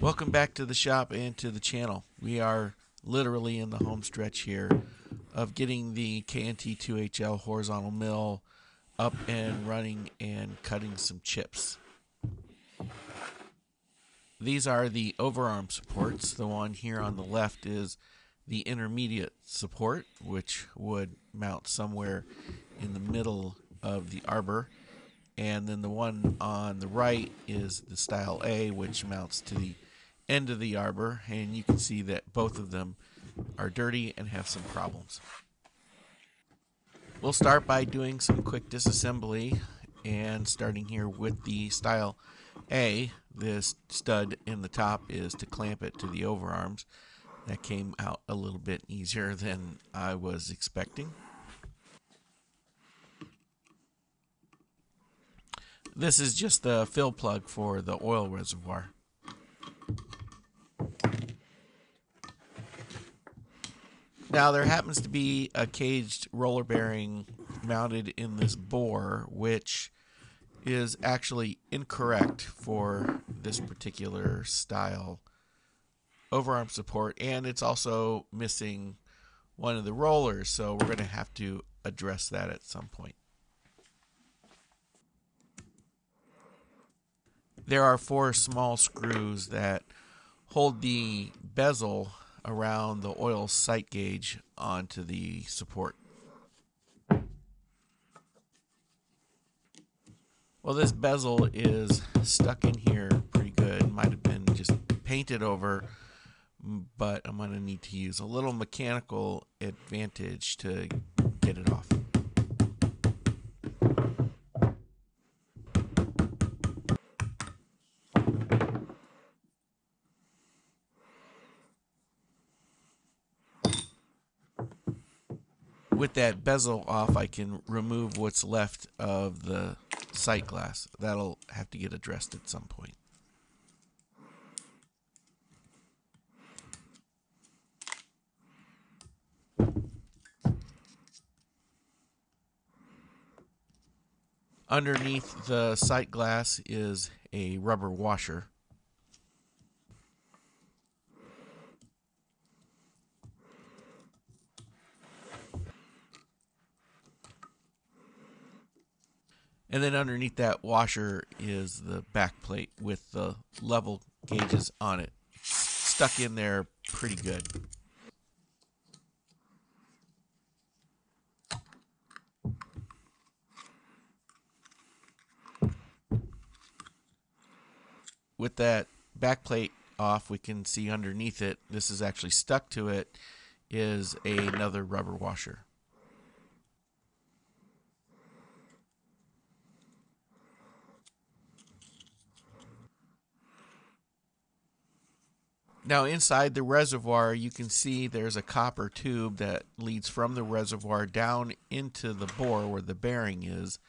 Welcome back to the shop and to the channel. We are literally in the home stretch here of getting the K&T 2HL horizontal mill up and running and cutting some chips. These are the overarm supports. The one here on the left is the intermediate support, which would mount somewhere in the middle of the arbor. And then the one on the right is the style A, which mounts to the end of the arbor. And you can see that both of them are dirty and have some problems. We'll start by doing some quick disassembly and starting here with the style A. This stud in the top is to clamp it to the overarms. That came out a little bit easier than I was expecting. This is just the fill plug for the oil reservoir. Now there happens to be a caged roller bearing mounted in this bore, which is actually incorrect for this particular style overarm support, and it's also missing one of the rollers, so we're going to have to address that at some point. There are four small screws that hold the bezel around the oil sight gauge onto the support. Well, this bezel is stuck in here pretty good. Might have been just painted over, but I'm going to need to use a little mechanical advantage to get it off. With that bezel off, I can remove what's left of the sight glass. That'll have to get addressed at some point. Underneath the sight glass is a rubber washer. And then underneath that washer is the back plate with the level gauges on it. Stuck in there pretty good. With that back plate off, we can see underneath it, this is actually stuck to it, is another rubber washer. Now, inside the reservoir, you can see there's a copper tube that leads from the reservoir down into the bore where the bearing is,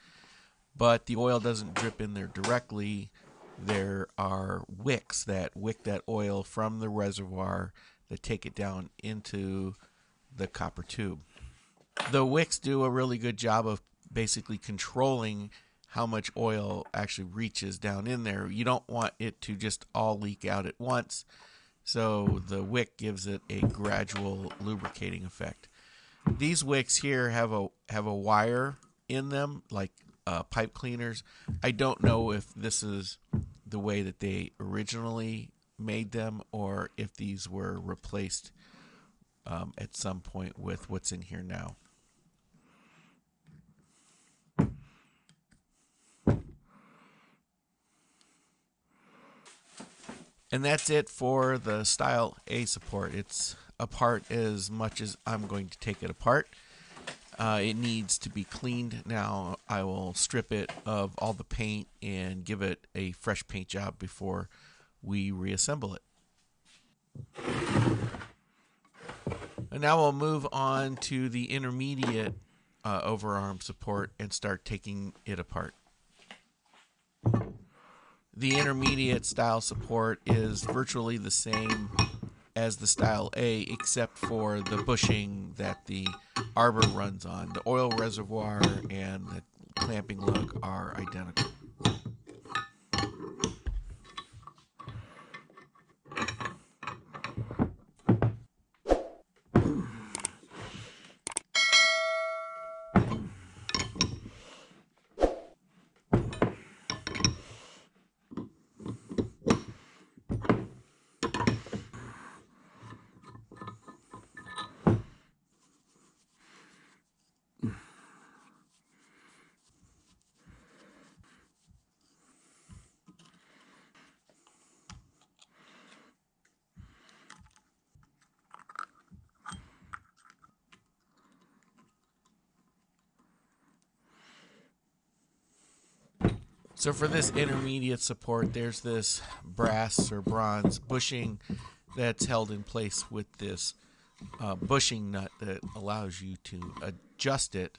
but the oil doesn't drip in there directly. There are wicks that wick that oil from the reservoir that take it down into the copper tube. The wicks do a really good job of basically controlling how much oil actually reaches down in there. You don't want it to just all leak out at once so the wick gives it a gradual lubricating effect. These wicks here have a have a wire in them, like uh, pipe cleaners. I don't know if this is the way that they originally made them, or if these were replaced um, at some point with what's in here now. And that's it for the Style A support. It's apart as much as I'm going to take it apart. Uh, it needs to be cleaned now. I will strip it of all the paint and give it a fresh paint job before we reassemble it. And now we'll move on to the intermediate uh, overarm support and start taking it apart. The intermediate style support is virtually the same as the style A except for the bushing that the arbor runs on. The oil reservoir and the clamping lug are identical. So for this intermediate support, there's this brass or bronze bushing that's held in place with this uh, bushing nut that allows you to adjust it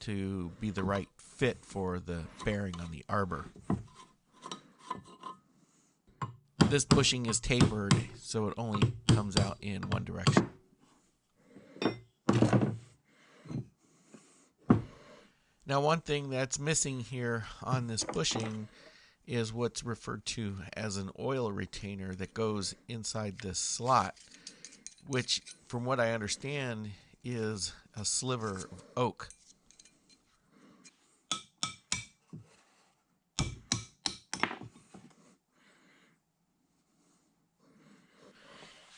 to be the right fit for the bearing on the arbor. This bushing is tapered so it only comes out in one direction. Now, one thing that's missing here on this bushing is what's referred to as an oil retainer that goes inside this slot, which, from what I understand, is a sliver of oak.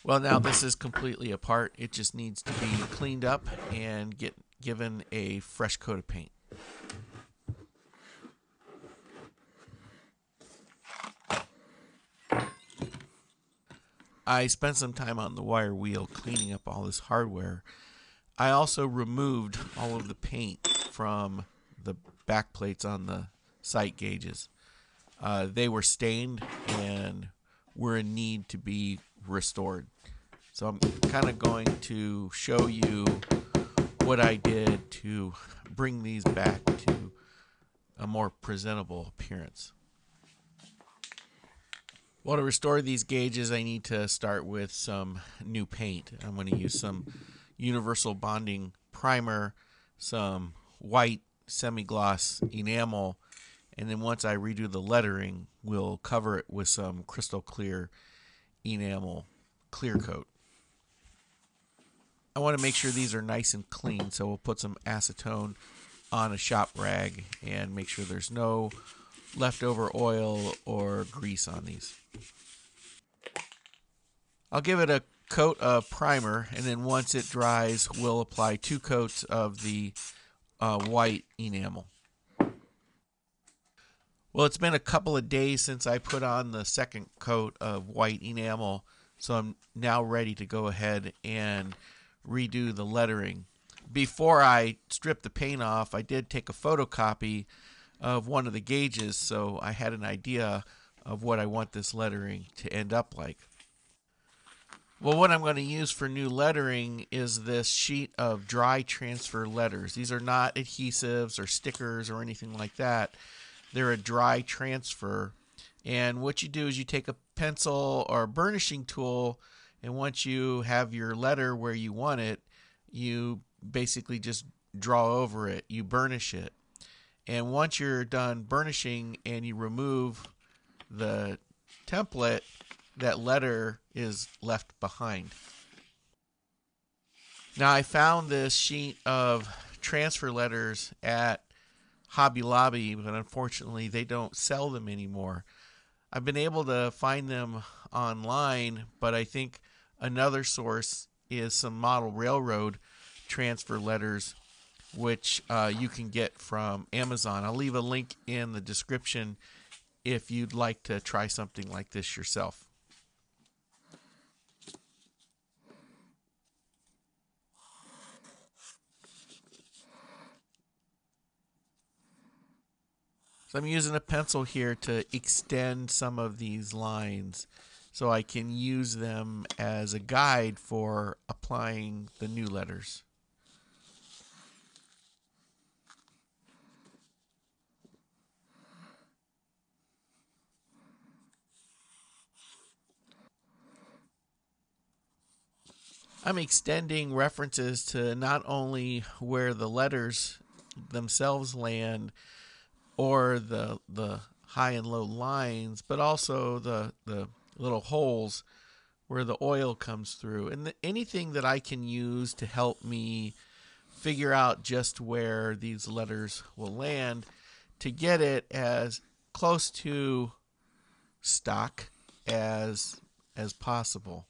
Well, now this is completely apart. It just needs to be cleaned up and get given a fresh coat of paint. I spent some time on the wire wheel cleaning up all this hardware. I also removed all of the paint from the back plates on the sight gauges. Uh, they were stained and were in need to be restored. So I'm kind of going to show you what I did to bring these back to a more presentable appearance. Well, to restore these gauges, I need to start with some new paint. I'm going to use some universal bonding primer, some white semi-gloss enamel, and then once I redo the lettering, we'll cover it with some crystal clear enamel clear coat. I want to make sure these are nice and clean, so we'll put some acetone on a shop rag and make sure there's no leftover oil or grease on these. I'll give it a coat of primer, and then once it dries, we'll apply two coats of the uh, white enamel. Well, it's been a couple of days since I put on the second coat of white enamel, so I'm now ready to go ahead and redo the lettering. Before I stripped the paint off, I did take a photocopy of one of the gauges so I had an idea of what I want this lettering to end up like. Well, what I'm going to use for new lettering is this sheet of dry transfer letters. These are not adhesives or stickers or anything like that. They're a dry transfer. And what you do is you take a pencil or a burnishing tool and once you have your letter where you want it, you basically just draw over it, you burnish it. And once you're done burnishing and you remove the template, that letter is left behind. Now, I found this sheet of transfer letters at Hobby Lobby, but unfortunately, they don't sell them anymore. I've been able to find them online, but I think Another source is some model railroad transfer letters, which uh, you can get from Amazon. I'll leave a link in the description if you'd like to try something like this yourself. So I'm using a pencil here to extend some of these lines so I can use them as a guide for applying the new letters. I'm extending references to not only where the letters themselves land or the the high and low lines, but also the the little holes where the oil comes through. And the, anything that I can use to help me figure out just where these letters will land to get it as close to stock as as possible.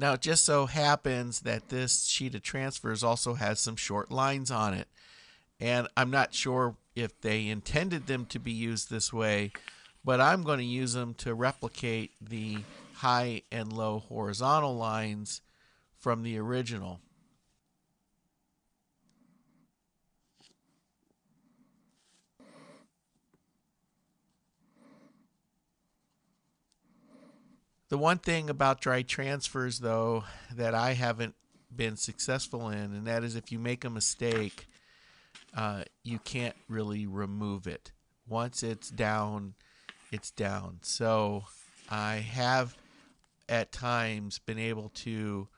Now, it just so happens that this sheet of transfers also has some short lines on it. And I'm not sure if they intended them to be used this way, but I'm going to use them to replicate the high and low horizontal lines from the original. The one thing about dry transfers, though, that I haven't been successful in, and that is if you make a mistake, uh, you can't really remove it. Once it's down, it's down. So I have at times been able to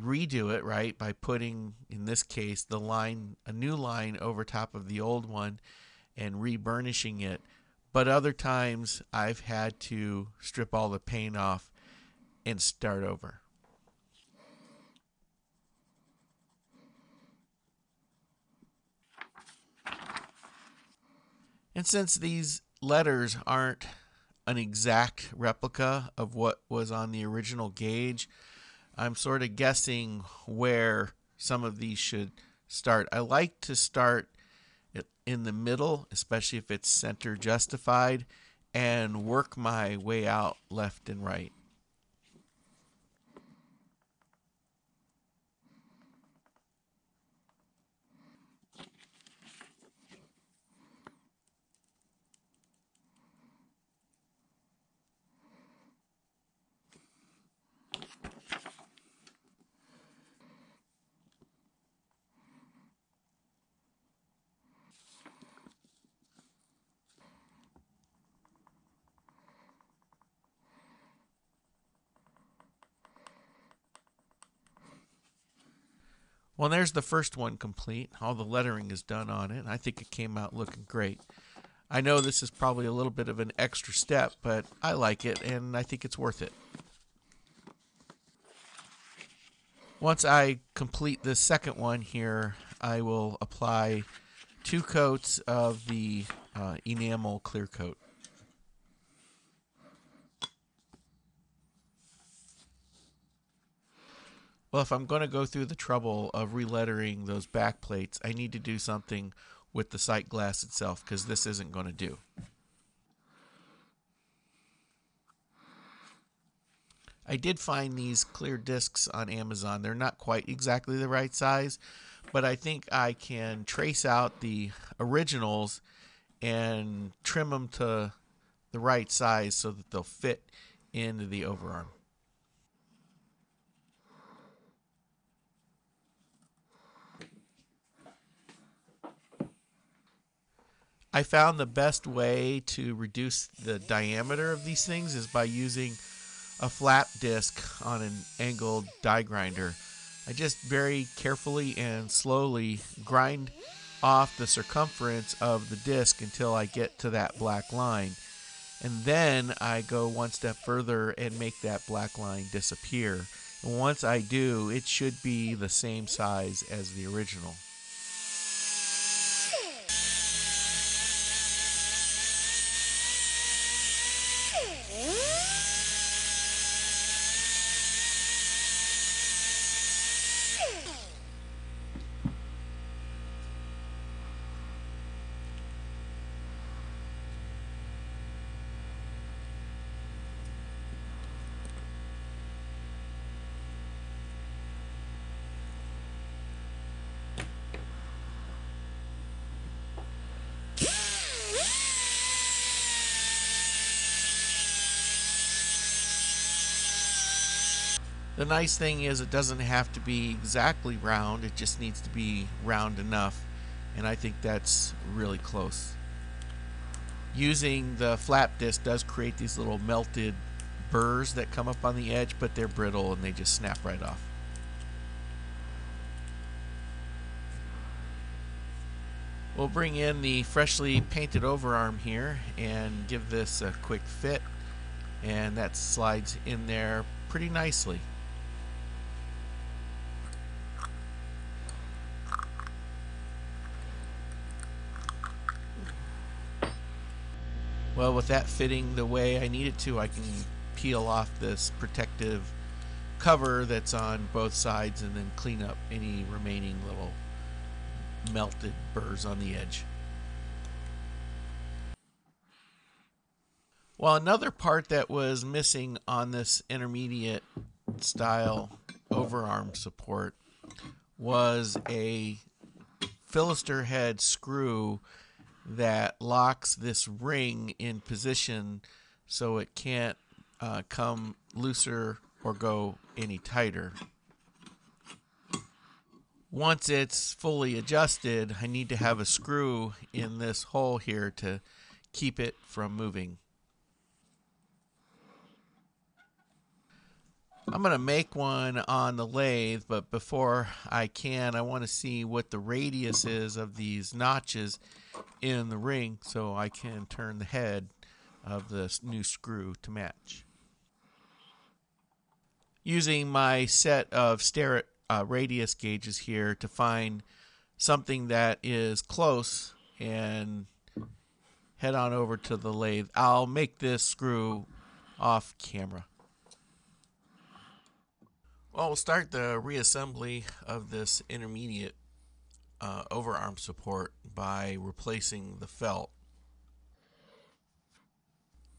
redo it right by putting in this case the line a new line over top of the old one and reburnishing it but other times I've had to strip all the paint off and start over. And since these letters aren't an exact replica of what was on the original gauge, I'm sort of guessing where some of these should start. I like to start in the middle, especially if it's center justified, and work my way out left and right. Well, there's the first one complete. All the lettering is done on it. I think it came out looking great. I know this is probably a little bit of an extra step, but I like it and I think it's worth it. Once I complete the second one here, I will apply two coats of the uh, enamel clear coat. Well, if I'm going to go through the trouble of relettering those back plates, I need to do something with the sight glass itself because this isn't going to do. I did find these clear discs on Amazon. They're not quite exactly the right size, but I think I can trace out the originals and trim them to the right size so that they'll fit into the overarm. I found the best way to reduce the diameter of these things is by using a flap disc on an angled die grinder. I just very carefully and slowly grind off the circumference of the disc until I get to that black line. And then I go one step further and make that black line disappear. And once I do, it should be the same size as the original. Nice thing is it doesn't have to be exactly round, it just needs to be round enough. And I think that's really close. Using the flap disc does create these little melted burrs that come up on the edge, but they're brittle and they just snap right off. We'll bring in the freshly painted overarm here and give this a quick fit and that slides in there pretty nicely. Well, with that fitting the way I need it to, I can peel off this protective cover that's on both sides and then clean up any remaining little melted burrs on the edge. Well, another part that was missing on this intermediate style overarm support was a fillister head screw that locks this ring in position so it can't uh, come looser or go any tighter. Once it's fully adjusted, I need to have a screw in this hole here to keep it from moving. I'm going to make one on the lathe, but before I can, I want to see what the radius is of these notches in the ring so I can turn the head of this new screw to match. Using my set of Starrett uh, radius gauges here to find something that is close and head on over to the lathe. I'll make this screw off camera. Well, we'll start the reassembly of this intermediate uh, overarm support by replacing the felt.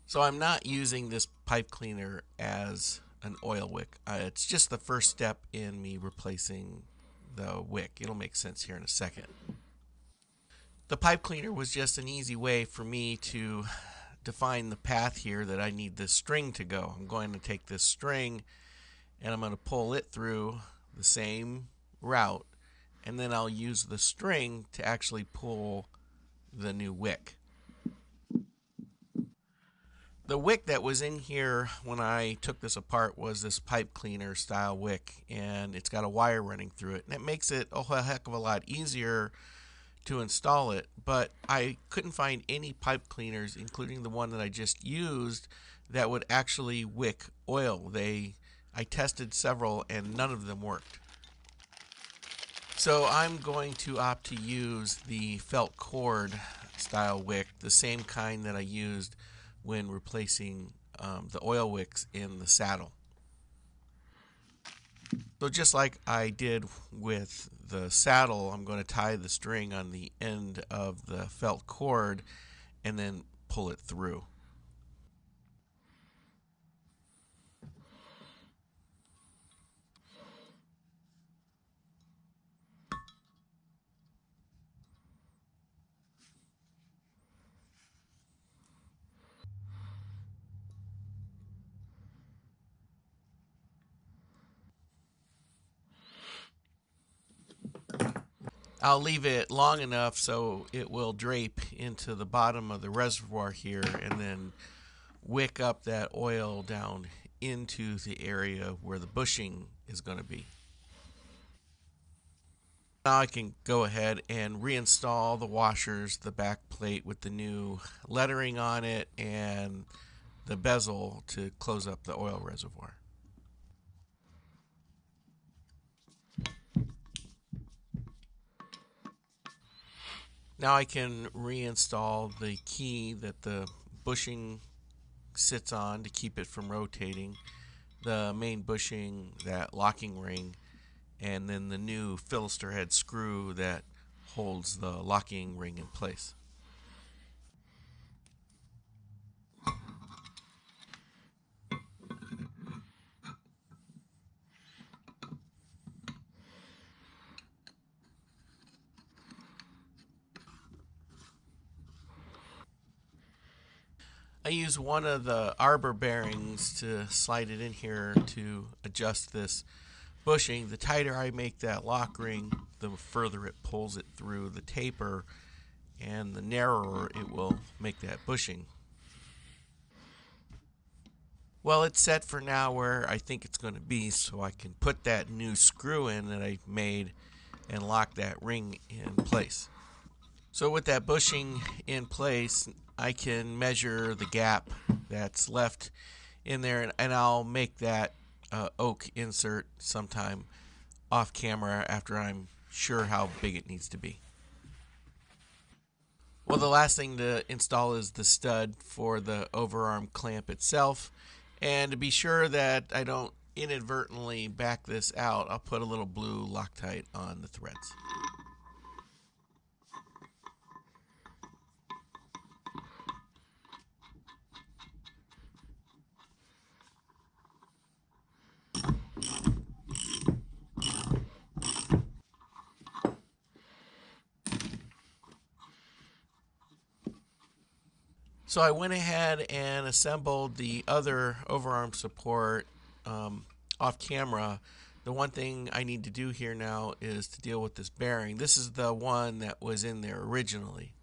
So I'm not using this pipe cleaner as an oil wick. Uh, it's just the first step in me replacing the wick. It'll make sense here in a second. The pipe cleaner was just an easy way for me to define the path here that I need this string to go. I'm going to take this string and I'm going to pull it through the same route and then I'll use the string to actually pull the new wick. The wick that was in here when I took this apart was this pipe cleaner style wick and it's got a wire running through it and it makes it a whole heck of a lot easier to install it but I couldn't find any pipe cleaners including the one that I just used that would actually wick oil. They I tested several and none of them worked. So I'm going to opt to use the felt cord style wick, the same kind that I used when replacing um, the oil wicks in the saddle. So just like I did with the saddle, I'm going to tie the string on the end of the felt cord and then pull it through. I'll leave it long enough so it will drape into the bottom of the reservoir here and then wick up that oil down into the area where the bushing is going to be. Now I can go ahead and reinstall the washers, the back plate with the new lettering on it, and the bezel to close up the oil reservoir. Now I can reinstall the key that the bushing sits on to keep it from rotating, the main bushing, that locking ring, and then the new fillister head screw that holds the locking ring in place. I use one of the arbor bearings to slide it in here to adjust this bushing. The tighter I make that lock ring, the further it pulls it through the taper, and the narrower it will make that bushing. Well, it's set for now where I think it's going to be, so I can put that new screw in that I made and lock that ring in place. So with that bushing in place, I can measure the gap that's left in there and, and I'll make that uh, oak insert sometime off camera after I'm sure how big it needs to be. Well, the last thing to install is the stud for the overarm clamp itself. And to be sure that I don't inadvertently back this out, I'll put a little blue Loctite on the threads. So I went ahead and assembled the other overarm support um, off camera. The one thing I need to do here now is to deal with this bearing. This is the one that was in there originally.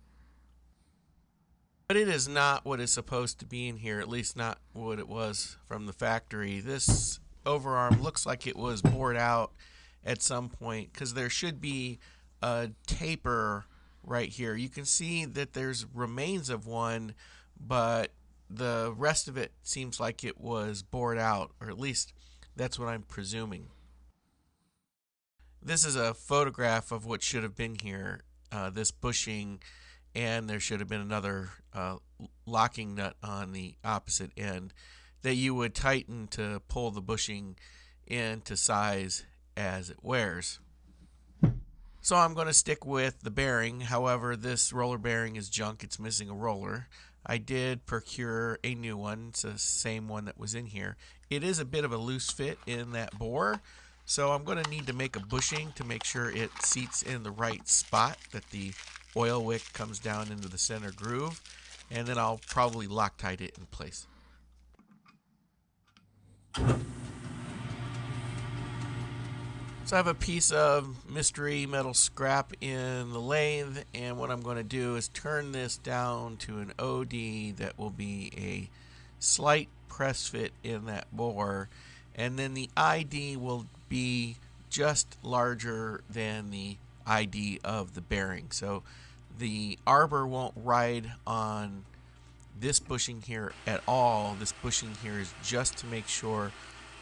But it is not what is supposed to be in here, at least not what it was from the factory. This overarm looks like it was bored out at some point because there should be a taper right here. You can see that there's remains of one, but the rest of it seems like it was bored out, or at least that's what I'm presuming. This is a photograph of what should have been here. Uh, this bushing, and there should have been another uh, locking nut on the opposite end that you would tighten to pull the bushing into size as it wears. So I'm going to stick with the bearing. However, this roller bearing is junk. It's missing a roller. I did procure a new one. It's the same one that was in here. It is a bit of a loose fit in that bore. So I'm going to need to make a bushing to make sure it seats in the right spot, that the oil wick comes down into the center groove. And then I'll probably Loctite it in place. So I have a piece of mystery metal scrap in the lathe and what I'm going to do is turn this down to an OD that will be a slight press fit in that bore and then the ID will be just larger than the ID of the bearing. So the arbor won't ride on this bushing here at all. This bushing here is just to make sure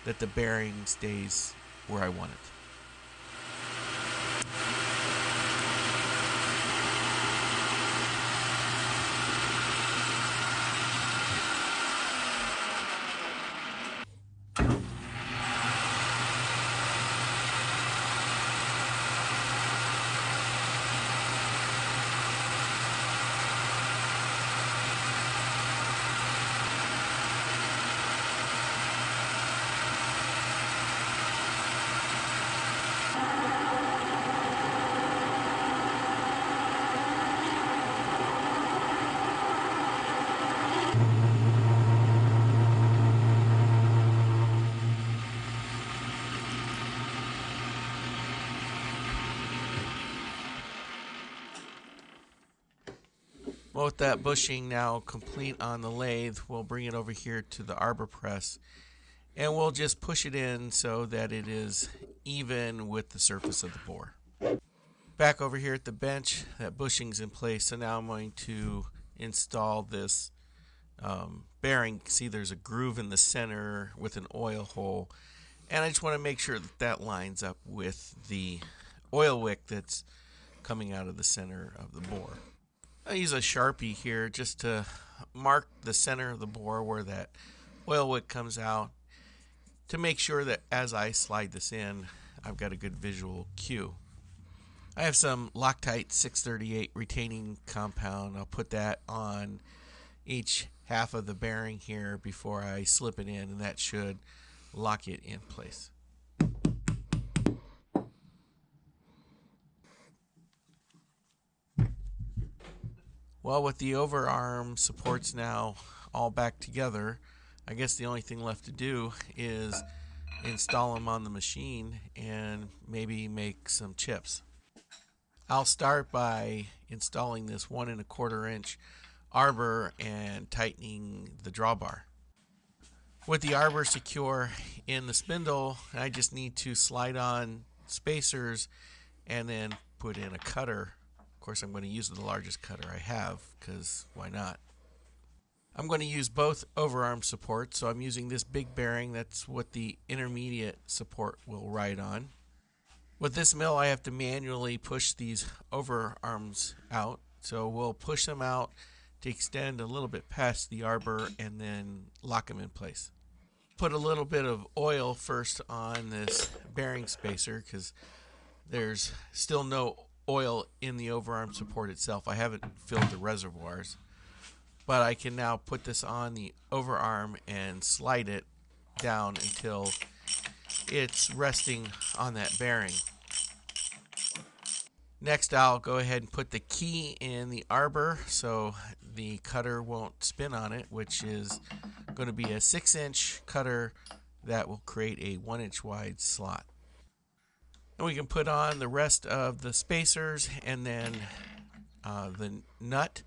that the bearing stays where I want it. With that bushing now complete on the lathe, we'll bring it over here to the arbor press and we'll just push it in so that it is even with the surface of the bore. Back over here at the bench, that bushing's in place, so now I'm going to install this um, bearing. See, there's a groove in the center with an oil hole, and I just want to make sure that that lines up with the oil wick that's coming out of the center of the bore. I use a Sharpie here just to mark the center of the bore where that oil wick comes out to make sure that as I slide this in, I've got a good visual cue. I have some Loctite 638 retaining compound. I'll put that on each half of the bearing here before I slip it in, and that should lock it in place. Well, with the overarm supports now all back together, I guess the only thing left to do is install them on the machine and maybe make some chips. I'll start by installing this one and a quarter inch arbor and tightening the drawbar. With the arbor secure in the spindle, I just need to slide on spacers and then put in a cutter course, I'm going to use the largest cutter I have because why not? I'm going to use both overarm supports, so I'm using this big bearing. That's what the intermediate support will ride on. With this mill, I have to manually push these overarms out. So we'll push them out to extend a little bit past the arbor and then lock them in place. Put a little bit of oil first on this bearing spacer because there's still no oil in the overarm support itself. I haven't filled the reservoirs, but I can now put this on the overarm and slide it down until it's resting on that bearing. Next, I'll go ahead and put the key in the arbor so the cutter won't spin on it, which is going to be a 6 inch cutter that will create a 1 inch wide slot. And we can put on the rest of the spacers and then uh, the nut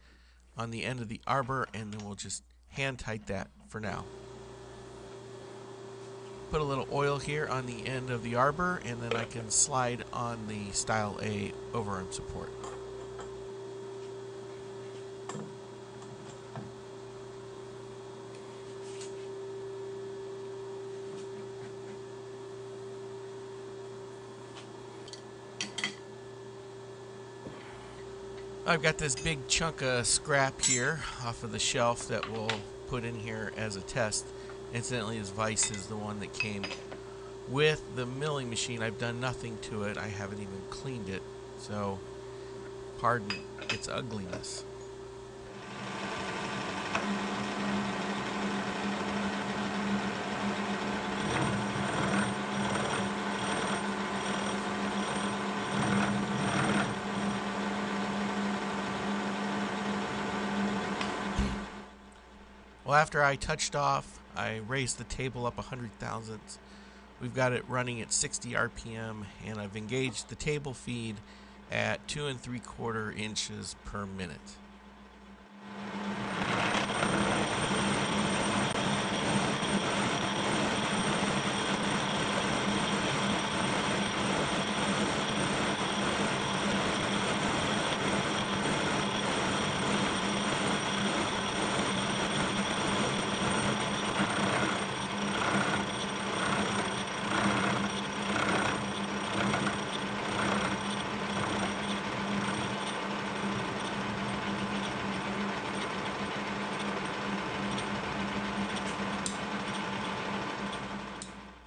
on the end of the arbor, and then we'll just hand tight that for now. Put a little oil here on the end of the arbor, and then I can slide on the Style A overarm support. I've got this big chunk of scrap here off of the shelf that we'll put in here as a test. Incidentally, this vise is the one that came with the milling machine. I've done nothing to it. I haven't even cleaned it. So, pardon its ugliness. After I touched off, I raised the table up a hundred thousandths. We've got it running at 60 RPM, and I've engaged the table feed at two and three quarter inches per minute.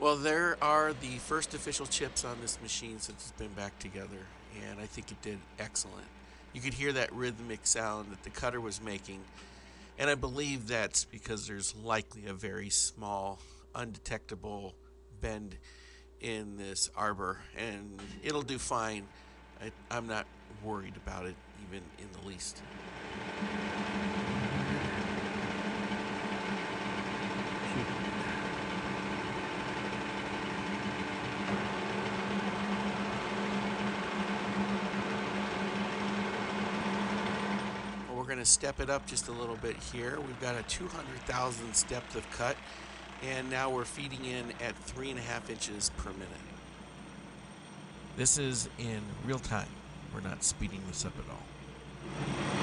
Well, there are the first official chips on this machine since it's been back together, and I think it did excellent. You could hear that rhythmic sound that the cutter was making, and I believe that's because there's likely a very small, undetectable bend in this arbor, and it'll do fine. I, I'm not worried about it even in the least. Step it up just a little bit here. We've got a 200 thousandths depth of cut, and now we're feeding in at three and a half inches per minute. This is in real time. We're not speeding this up at all.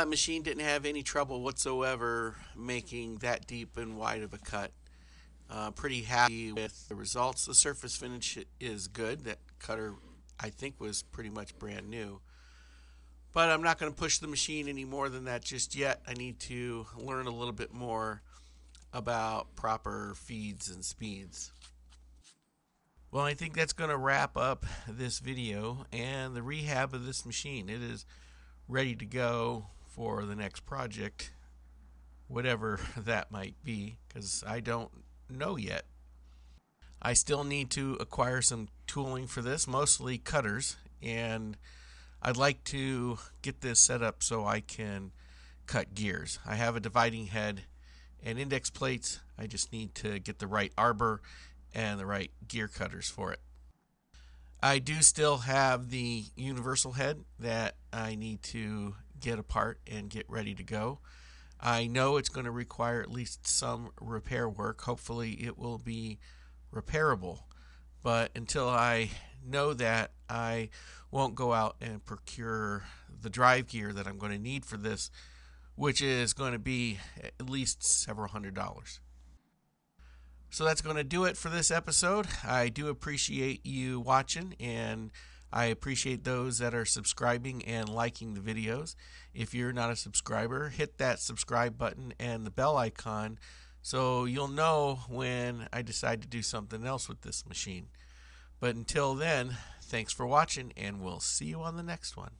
That machine didn't have any trouble whatsoever making that deep and wide of a cut. Uh, pretty happy with the results. The surface finish is good. That cutter, I think, was pretty much brand new. But I'm not going to push the machine any more than that just yet. I need to learn a little bit more about proper feeds and speeds. Well, I think that's going to wrap up this video and the rehab of this machine. It is ready to go for the next project, whatever that might be, because I don't know yet. I still need to acquire some tooling for this, mostly cutters, and I'd like to get this set up so I can cut gears. I have a dividing head and index plates. I just need to get the right arbor and the right gear cutters for it. I do still have the universal head that I need to get apart and get ready to go. I know it's going to require at least some repair work. Hopefully, it will be repairable. But until I know that, I won't go out and procure the drive gear that I'm going to need for this, which is going to be at least several hundred dollars. So that's going to do it for this episode. I do appreciate you watching and I appreciate those that are subscribing and liking the videos. If you're not a subscriber, hit that subscribe button and the bell icon so you'll know when I decide to do something else with this machine. But until then, thanks for watching, and we'll see you on the next one.